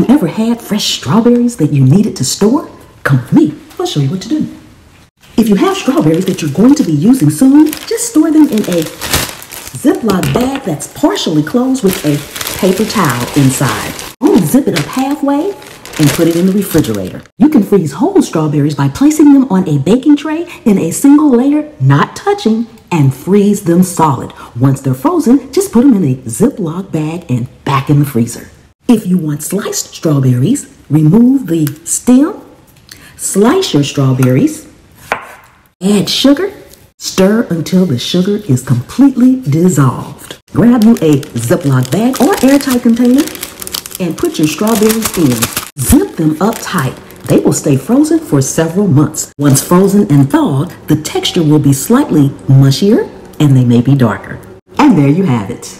you ever had fresh strawberries that you needed to store? Come with me, I'll show you what to do. If you have strawberries that you're going to be using soon, just store them in a Ziploc bag that's partially closed with a paper towel inside. Only zip it up halfway and put it in the refrigerator. You can freeze whole strawberries by placing them on a baking tray in a single layer, not touching, and freeze them solid. Once they're frozen, just put them in a Ziploc bag and back in the freezer. If you want sliced strawberries, remove the stem, slice your strawberries, add sugar, stir until the sugar is completely dissolved. Grab you a Ziploc bag or airtight container and put your strawberries in. Zip them up tight. They will stay frozen for several months. Once frozen and thawed, the texture will be slightly mushier and they may be darker. And there you have it.